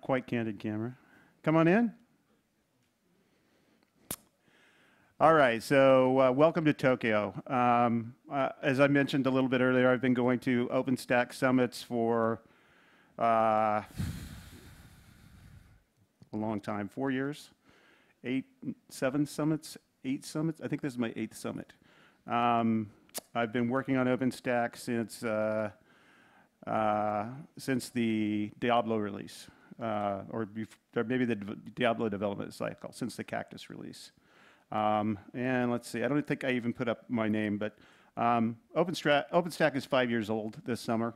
quite candid camera. Come on in. All right, so uh, welcome to Tokyo. Um, uh, as I mentioned a little bit earlier, I've been going to OpenStack summits for uh, a long time, four years, eight, seven summits, eight summits. I think this is my eighth summit. Um, I've been working on OpenStack since uh, uh, since the Diablo release, uh, or, or, maybe the Diablo development cycle, since the Cactus release. Um, and let's see, I don't think I even put up my name, but um, OpenStack, is five years old this summer.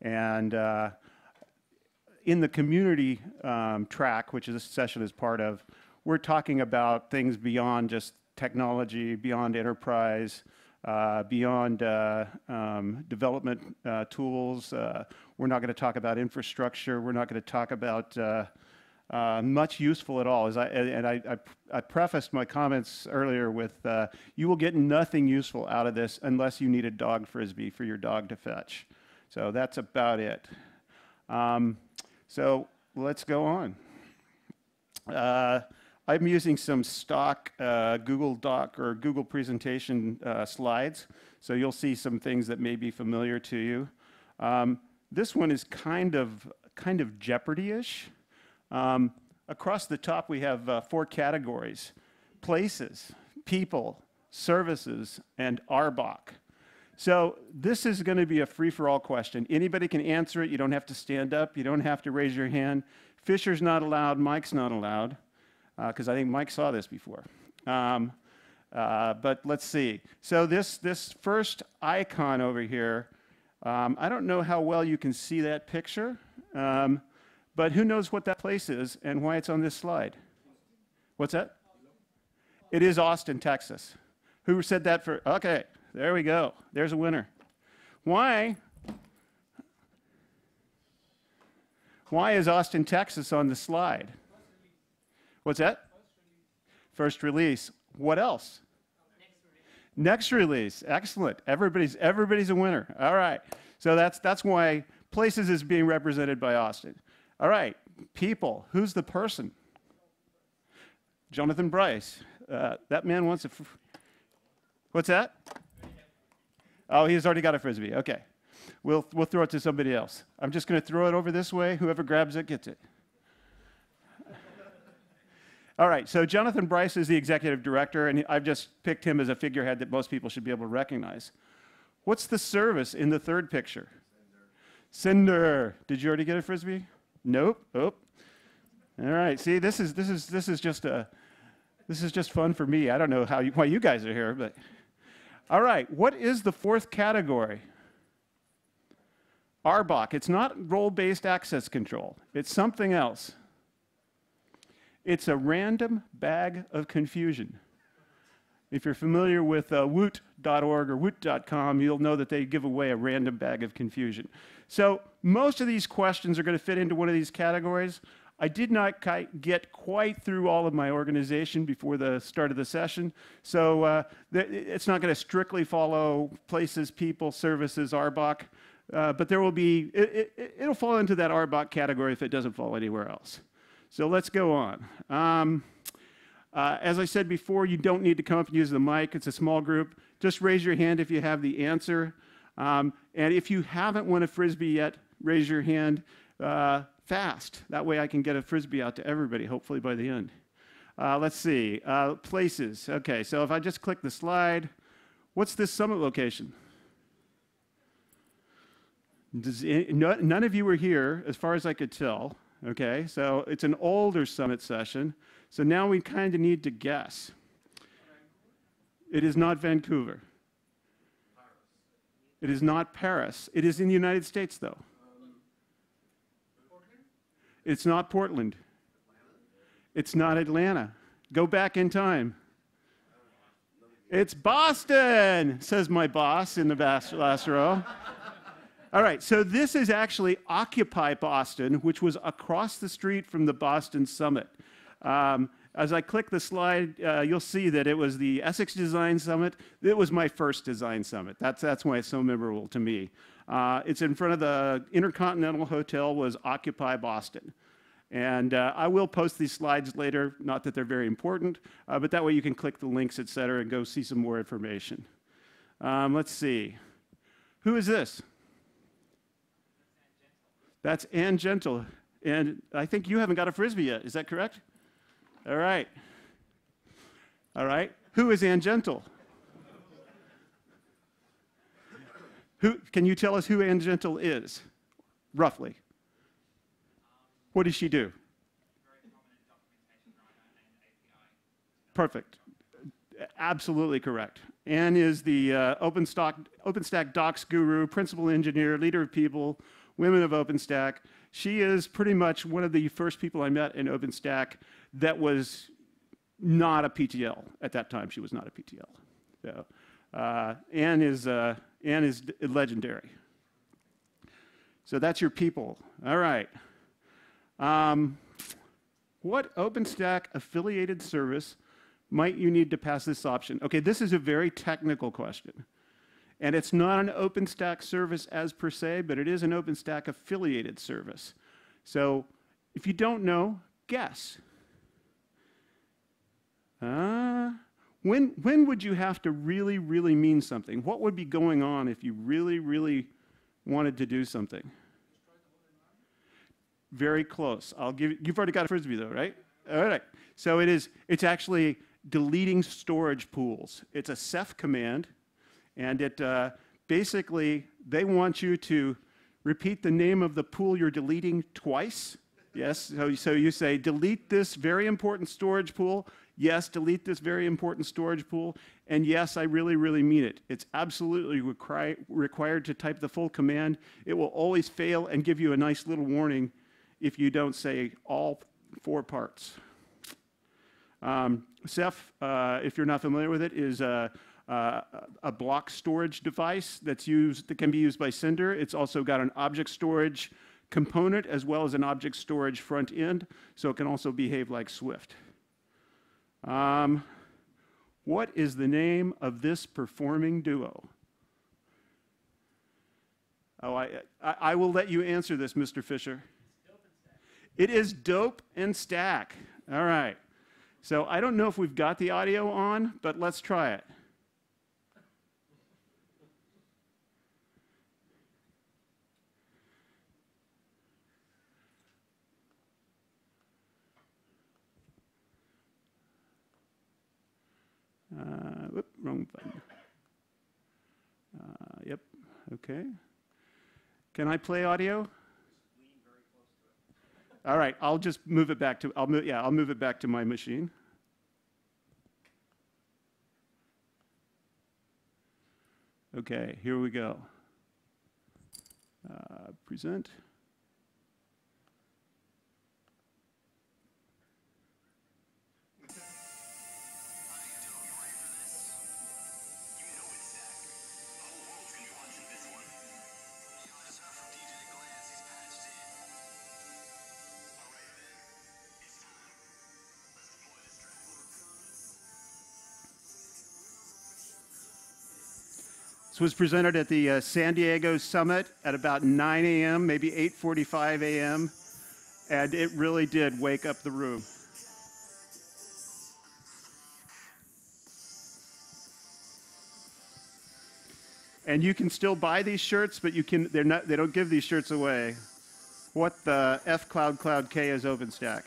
And uh, in the community um, track, which this session is part of, we're talking about things beyond just technology, beyond enterprise, beyond uh, um, development uh, tools. Uh, we're not going to talk about infrastructure. We're not going to talk about uh, uh, much useful at all. As I, and I, I, I prefaced my comments earlier with, uh, you will get nothing useful out of this unless you need a dog frisbee for your dog to fetch. So that's about it. Um, so let's go on. Uh, I'm using some stock uh, Google Doc or Google presentation uh, slides. So you'll see some things that may be familiar to you. Um, this one is kind of, kind of Jeopardy-ish. Um, across the top, we have uh, four categories places, people, services, and RBOC. So this is going to be a free-for-all question. Anybody can answer it. You don't have to stand up. You don't have to raise your hand. Fisher's not allowed. Mike's not allowed, because uh, I think Mike saw this before. Um, uh, but let's see. So this, this first icon over here, um, I don't know how well you can see that picture. Um, but who knows what that place is and why it's on this slide? What's that? It is Austin, Texas. Who said that for? Okay, there we go. There's a winner. Why? Why is Austin, Texas on the slide? What's that? First release. What else? Next release. Excellent. Everybody's everybody's a winner. All right. So that's that's why Places is being represented by Austin. All right, people. Who's the person? Jonathan Bryce. Uh, that man wants a. What's that? Oh, he's already got a frisbee. Okay. We'll, we'll throw it to somebody else. I'm just going to throw it over this way. Whoever grabs it gets it. All right, so Jonathan Bryce is the executive director, and I've just picked him as a figurehead that most people should be able to recognize. What's the service in the third picture? Cinder. Cinder. Did you already get a frisbee? Nope. Oh. All right. See, this is this is this is just a this is just fun for me. I don't know how you, why you guys are here, but all right. What is the fourth category? RBOC. It's not role-based access control. It's something else. It's a random bag of confusion. If you're familiar with uh, woot.org or woot.com, you'll know that they give away a random bag of confusion. So most of these questions are going to fit into one of these categories. I did not get quite through all of my organization before the start of the session, so uh, it's not going to strictly follow places, people, services, RBOC, uh, but there will be, it, will it, fall into that RBOC category if it doesn't fall anywhere else. So let's go on. Um, uh, as I said before, you don't need to come up and use the mic. It's a small group. Just raise your hand if you have the answer. Um, and if you haven't won a Frisbee yet, raise your hand uh, fast. That way I can get a Frisbee out to everybody, hopefully by the end. Uh, let's see. Uh, places. Okay, so if I just click the slide, what's this summit location? Does, none of you were here, as far as I could tell. Okay, so it's an older summit session. So now we kind of need to guess. It is not Vancouver. It is not Paris. It is in the United States, though. It's not Portland. It's not Atlanta. Go back in time. It's Boston, says my boss in the last row. All right, so this is actually Occupy Boston, which was across the street from the Boston Summit. Um, as I click the slide, uh, you'll see that it was the Essex Design Summit. It was my first design summit. That's, that's why it's so memorable to me. Uh, it's in front of the Intercontinental Hotel was Occupy Boston. And uh, I will post these slides later, not that they're very important, uh, but that way you can click the links, et cetera, and go see some more information. Um, let's see. Who is this? That's Ann Gentle. And I think you haven't got a frisbee yet. Is that correct? All right. All right. Who is Ann Gentle? Who, can you tell us who Ann Gentle is, roughly? What does she do? Perfect. Absolutely correct. Ann is the uh, OpenStack, OpenStack docs guru, principal engineer, leader of people, women of OpenStack. She is pretty much one of the first people I met in OpenStack that was not a PTL at that time. She was not a PTL. So, uh, Ann is uh, Ann is legendary. So that's your people. All right. Um, what OpenStack affiliated service might you need to pass this option? Okay, this is a very technical question. And it's not an OpenStack service as per se, but it is an OpenStack affiliated service. So if you don't know, guess. Uh, when, when would you have to really, really mean something? What would be going on if you really, really wanted to do something? Very close. I'll give you've already got a frisbee though, right? All right. So it is it's actually deleting storage pools. It's a Ceph command, and it uh, basically they want you to repeat the name of the pool you're deleting twice. Yes, so, so you say delete this very important storage pool. Yes, delete this very important storage pool. And yes, I really, really mean it. It's absolutely requi required to type the full command. It will always fail and give you a nice little warning if you don't say all four parts. Um, Ceph, uh, if you're not familiar with it, is a, a, a, block storage device that's used that can be used by Cinder. It's also got an object storage component as well as an object storage front end, so it can also behave like Swift. Um, what is the name of this performing duo? Oh, I, I, I will let you answer this, Mr. Fisher. It is dope and stack. All right. So I don't know if we've got the audio on, but let's try it. Uh, whoop, wrong button. Uh, yep, okay. Can I play audio? All right, I'll just move it back to, I'll move, yeah, I'll move it back to my machine. Okay, here we go. Uh, present. Was presented at the uh, San Diego Summit at about 9 a.m., maybe 8.45 a.m., and it really did wake up the room. And you can still buy these shirts, but you can, they're not, they don't give these shirts away. What the F Cloud Cloud K is OpenStack?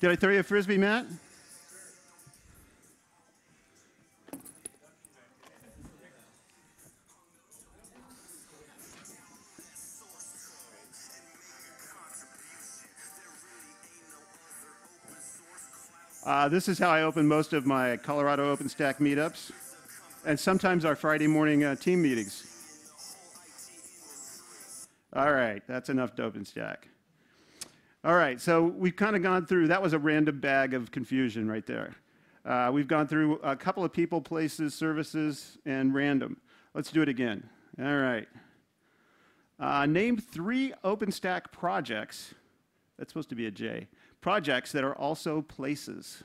Did I throw you a frisbee, Matt? Uh, this is how I open most of my Colorado OpenStack meetups, and sometimes our Friday morning uh, team meetings. All right, that's enough to OpenStack. All right, so we've kind of gone through, that was a random bag of confusion right there. Uh, we've gone through a couple of people, places, services, and random. Let's do it again. All right. Uh, name three OpenStack projects. That's supposed to be a J projects that are also places.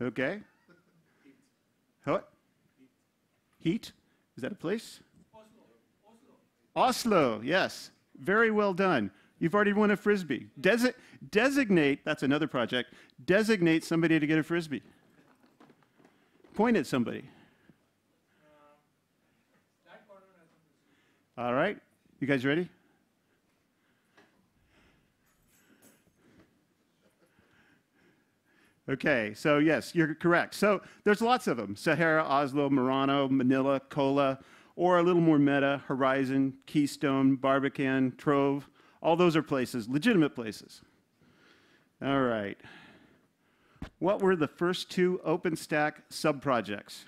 Okay. What? Heat? Is that a place? Oslo, Oslo. yes. Very well done. You've already won a frisbee. Desi- designate, that's another project, designate somebody to get a frisbee. Point at somebody. All right. You guys ready? Okay, so yes, you're correct. So there's lots of them Sahara, Oslo, Murano, Manila, Kolla, or a little more meta Horizon, Keystone, Barbican, Trove. All those are places, legitimate places. All right. What were the first two OpenStack subprojects?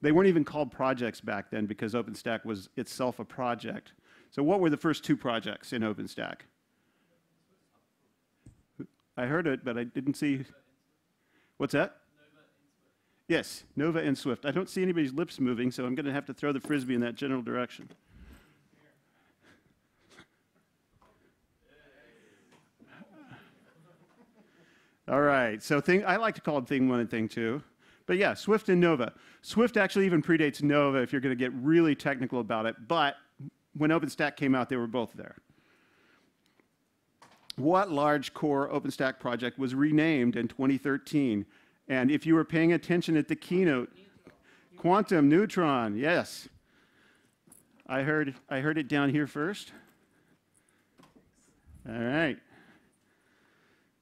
They weren't even called projects back then because OpenStack was itself a project. So, what were the first two projects in OpenStack? I heard it, but I didn't see. What's that? Yes, Nova and Swift. I don't see anybody's lips moving, so I'm going to have to throw the frisbee in that general direction. All right, so thing, I like to call it thing one and thing two. But yeah, Swift and Nova. Swift actually even predates Nova if you're going to get really technical about it, but when OpenStack came out, they were both there. What large core OpenStack project was renamed in 2013? And if you were paying attention at the keynote, Quantum Neutron, yes. I heard, I heard it down here first. All right.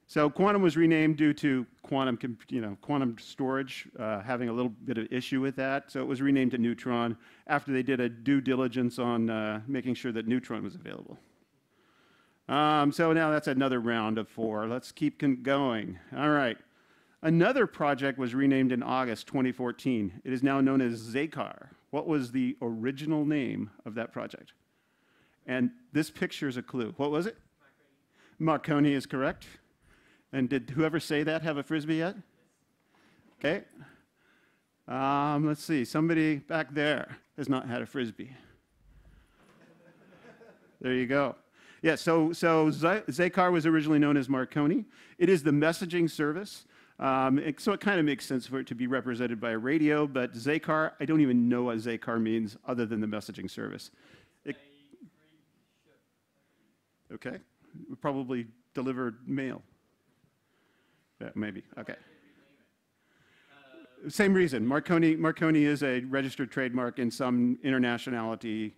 So quantum was renamed due to quantum, you know, quantum storage uh, having a little bit of issue with that. So it was renamed to Neutron after they did a due diligence on uh, making sure that Neutron was available. Um, so now that's another round of four. Let's keep going. All right. Another project was renamed in August 2014. It is now known as Zaqar. What was the original name of that project? And this picture is a clue. What was it? Marconi, Marconi is correct. And did whoever say that have a frisbee yet? Okay. Um, let's see. Somebody back there has not had a frisbee. there you go. Yeah, so, so Zaqar was originally known as Marconi. It is the messaging service. Um, it, so it kind of makes sense for it to be represented by a radio, but Zaqar, I don't even know what Zaqar means other than the messaging service. It, okay, probably delivered mail. Yeah, maybe. Okay. Same reason. Marconi, Marconi is a registered trademark in some internationality.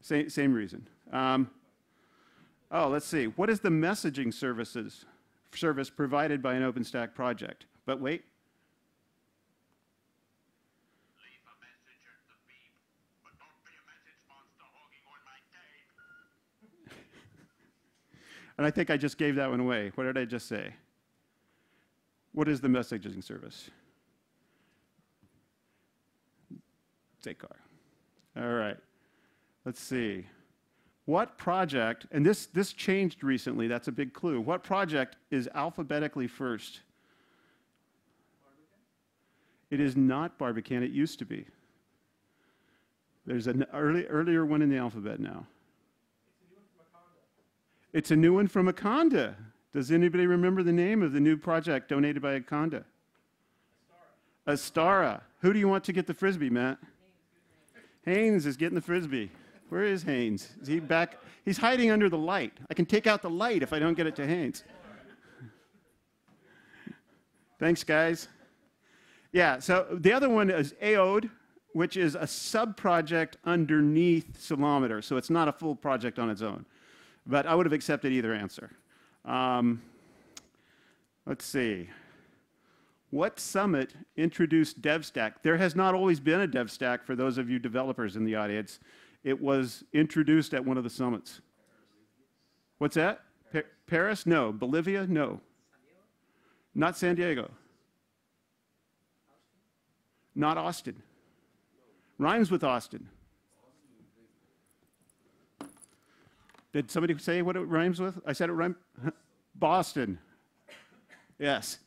Same, same reason. Um, oh, let's see. What is the messaging services service provided by an OpenStack project? But wait. and I think I just gave that one away. What did I just say? What is the messaging service? Zaqar. All right. Let's see. What project, and this, this changed recently, that's a big clue. What project is alphabetically first? Barbican? It is not Barbican, it used to be. There's an early, earlier one in the alphabet now. It's a new one from Akanda. Does anybody remember the name of the new project donated by Akanda? Astara. Astara. Who do you want to get the frisbee, Matt? Haynes is getting the frisbee. Where is Haynes? Is he back? He's hiding under the light. I can take out the light if I don't get it to Haynes. Thanks, guys. Yeah, so the other one is Aodh, which is a sub-project underneath Ceilometer. so it's not a full project on its own. But I would have accepted either answer. Um, let's see. What summit introduced DevStack? There has not always been a DevStack for those of you developers in the audience. It was introduced at one of the summits. What's that? Pa Paris? No. Bolivia? No. Not San Diego. Not Austin. Rhymes with Austin. Did somebody say what it rhymes with? I said it rhymes. Boston. Yes.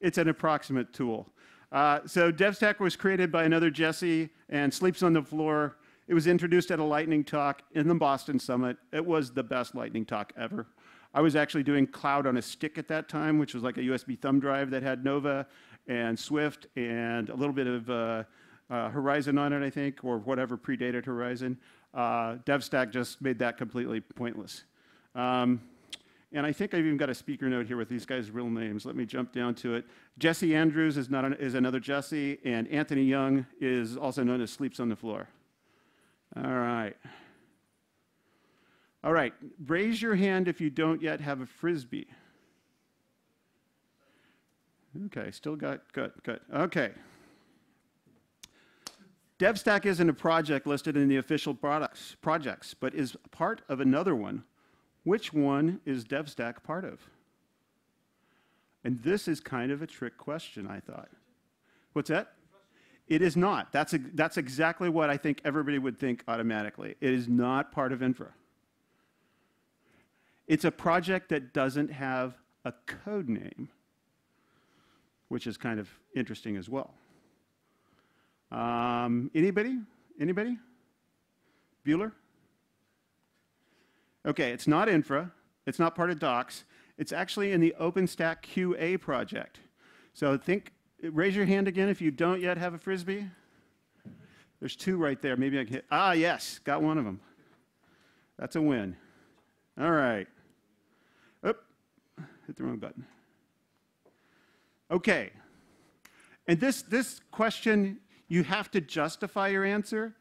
It's an approximate tool. Uh, so DevStack was created by another Jesse and sleeps on the floor. It was introduced at a lightning talk in the Boston Summit. It was the best lightning talk ever. I was actually doing cloud on a stick at that time, which was like a USB thumb drive that had Nova and Swift and a little bit of uh, uh, Horizon on it, I think, or whatever predated Horizon. Uh, DevStack just made that completely pointless. Um, and I think I've even got a speaker note here with these guys' real names. Let me jump down to it. Jesse Andrews is, not an, is another Jesse, and Anthony Young is also known as Sleeps on the Floor. All right. All right, raise your hand if you don't yet have a Frisbee. Okay, still got, good, good. Okay. DevStack isn't a project listed in the official products, projects, but is part of another one. Which one is DevStack part of? And this is kind of a trick question, I thought. What's that? It is not. That's, that's exactly what I think everybody would think automatically. It is not part of infra. It's a project that doesn't have a code name, which is kind of interesting as well. Um, anybody? Anybody? Bueller? Okay, it's not infra. It's not part of docs. It's actually in the OpenStack QA project. So think, raise your hand again if you don't yet have a Frisbee. There's two right there. Maybe I can hit. Ah, yes, got one of them. That's a win. All right. Oop, hit the wrong button. Okay. And this, this question, you have to justify your answer.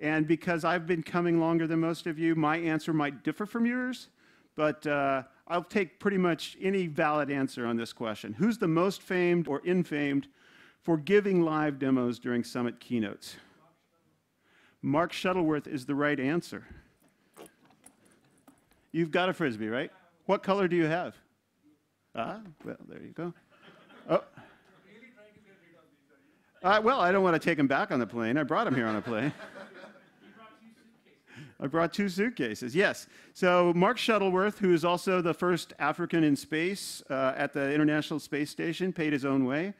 And because I've been coming longer than most of you, my answer might differ from yours. But uh, I'll take pretty much any valid answer on this question. Who's the most famed or infamed for giving live demos during Summit keynotes? Mark Shuttleworth is the right answer. You've got a Frisbee, right? What color do you have? Ah, well, there you go. Oh. Uh, well, I don't want to take him back on the plane. I brought him here on a plane. I brought two suitcases, yes. So Mark Shuttleworth, who is also the first African in space uh, at the International Space Station, paid his own way.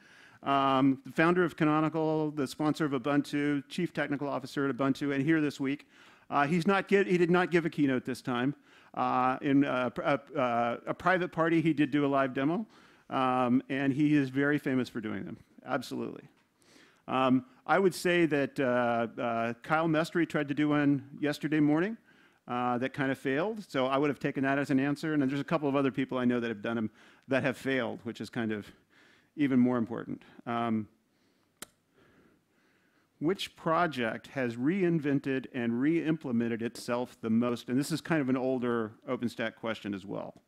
Um, the founder of Canonical, the sponsor of Ubuntu, chief technical officer at Ubuntu, and here this week. Uh, he's not get, he did not give a keynote this time. Uh, in a, a, uh, a, private party, he did do a live demo, um, and he is very famous for doing them, absolutely. Um, I would say that uh, uh, Kyle Mestry tried to do one yesterday morning uh, that kind of failed. So I would have taken that as an answer. And there's a couple of other people I know that have done them that have failed, which is kind of even more important. Um, which project has reinvented and re-implemented itself the most? And this is kind of an older OpenStack question as well.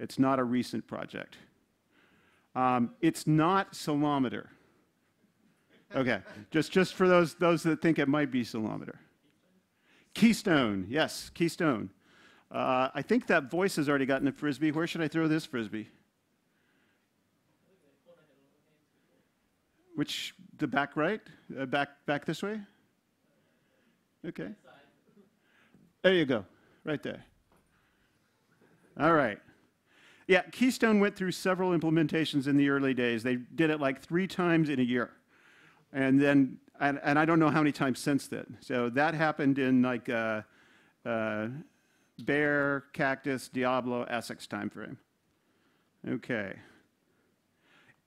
It's not a recent project. Um, it's not Ceilometer. Okay, just, just for those, those that think it might be Ceilometer. Keystone, yes, Keystone. Uh, I think that voice has already gotten a frisbee. Where should I throw this frisbee? Which, the back right? Uh, back, back this way? Okay. There you go, right there. All right. Yeah, Keystone went through several implementations in the early days. They did it like three times in a year. And then, and, and I don't know how many times since then. So that happened in like uh, uh, Bexar, Cactus, Diablo, Essex timeframe. Okay.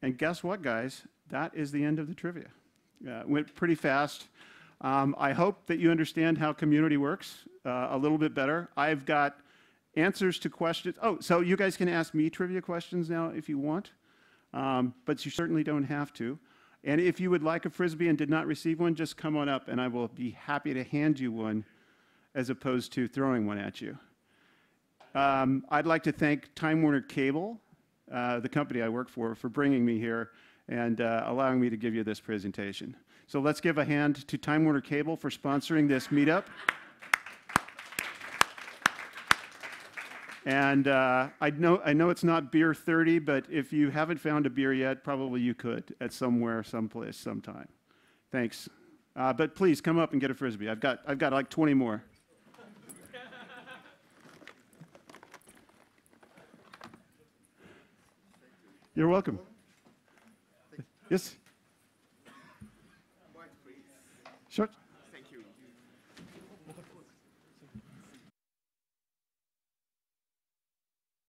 And guess what, guys? That is the end of the trivia. Uh, went pretty fast. Um, I hope that you understand how community works uh, a little bit better. I've got answers to questions. Oh, so you guys can ask me trivia questions now if you want, um, but you certainly don't have to. And if you would like a Frisbee and did not receive one, just come on up and I will be happy to hand you one as opposed to throwing one at you. Um, I'd like to thank Time Warner Cable, uh, the company I work for, for bringing me here and uh, allowing me to give you this presentation. So let's give a hand to Time Warner Cable for sponsoring this meetup. And uh, I, know, I know it's not beer 30, but if you haven't found a beer yet, probably you could at somewhere, someplace, sometime. Thanks. Uh, but please come up and get a Frisbee. I've got, I've got like 20 more. You're welcome. Yes?